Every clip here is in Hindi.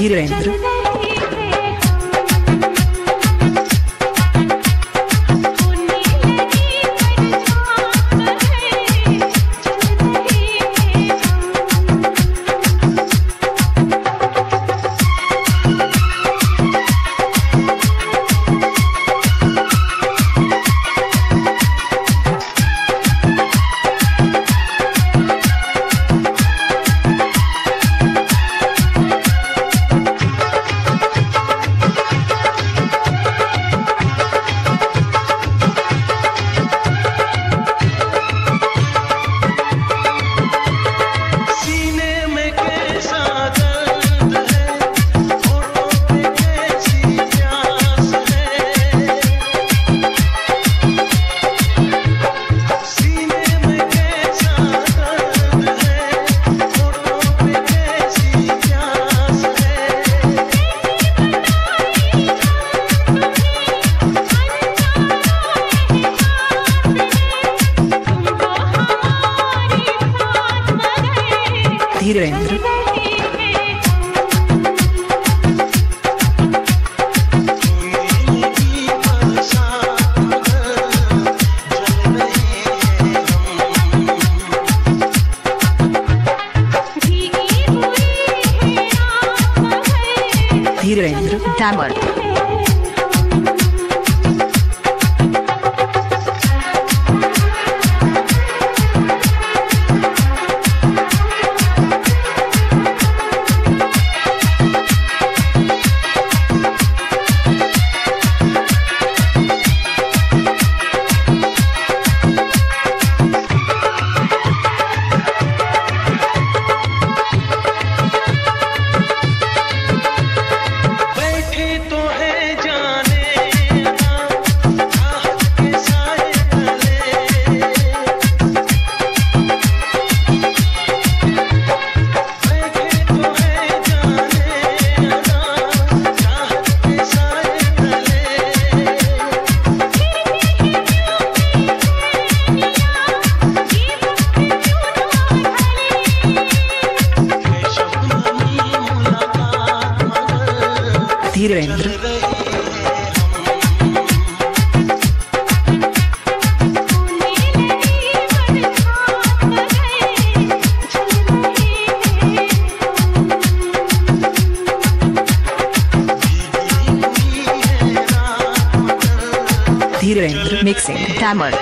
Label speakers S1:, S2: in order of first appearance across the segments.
S1: धीरेन्द्र धीरेन्द्र। धीरेन्द्र मिक्सिंग डामर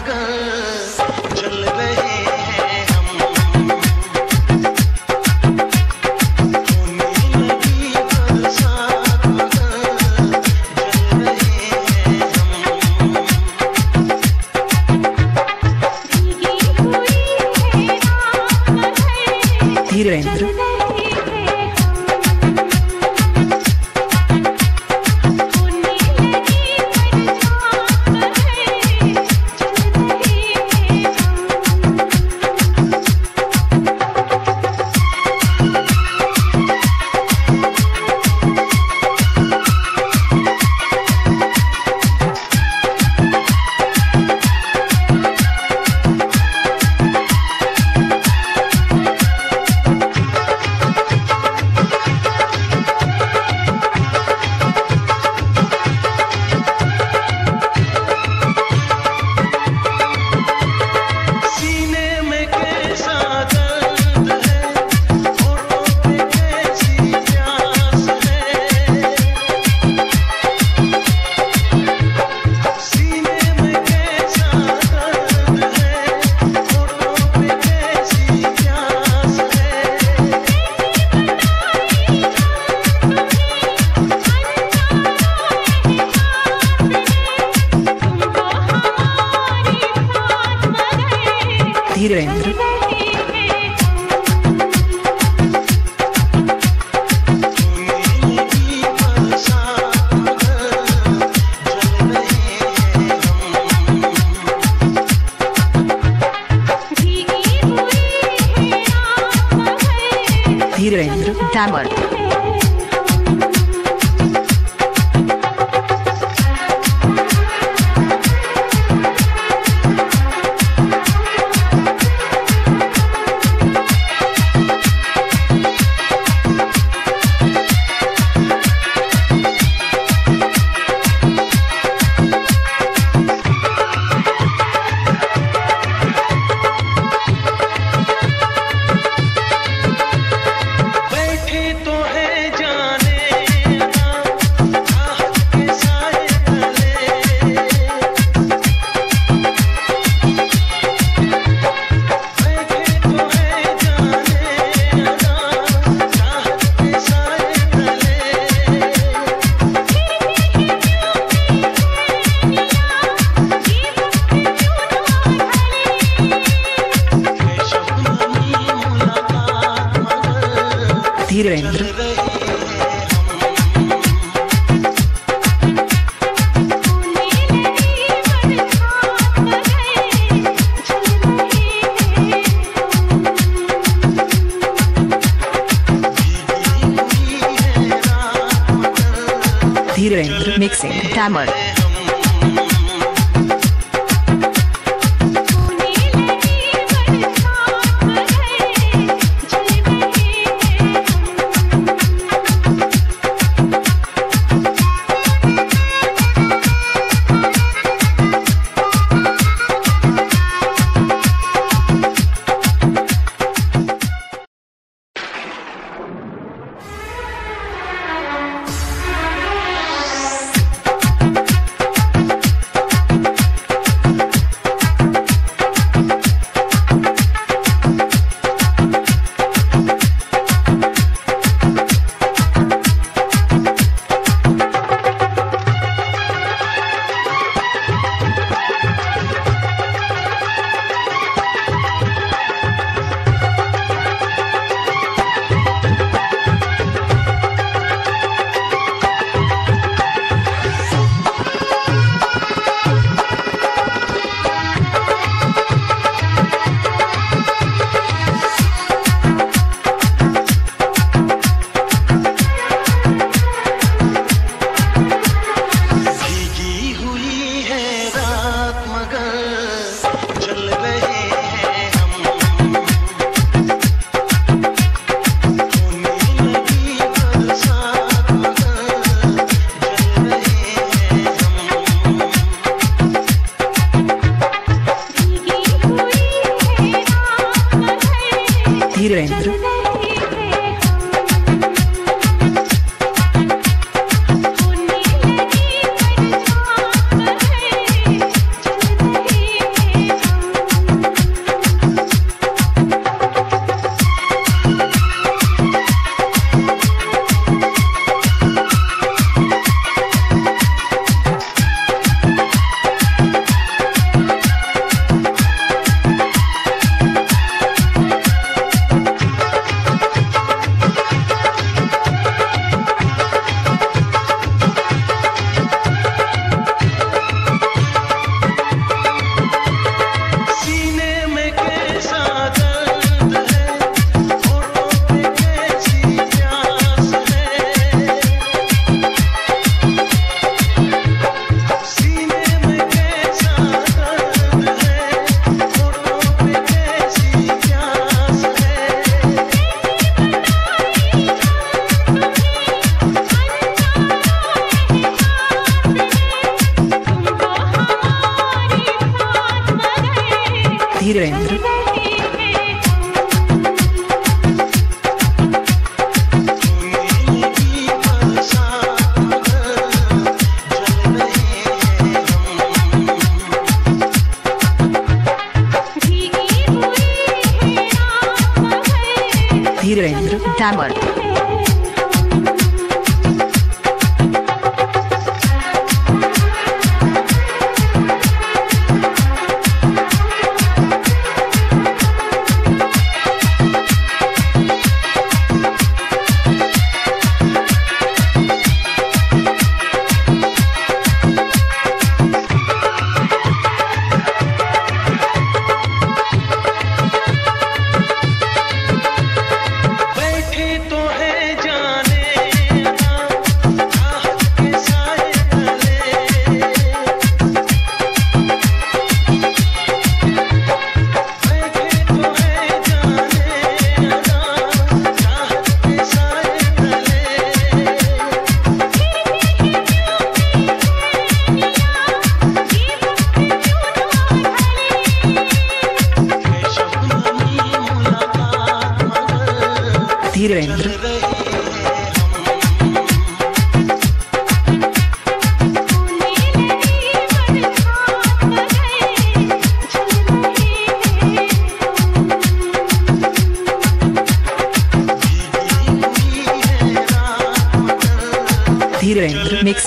S1: ಸಾಗರ मिक्सिंग धीरेन्द्र डामर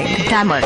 S1: मिक्सिंग टामर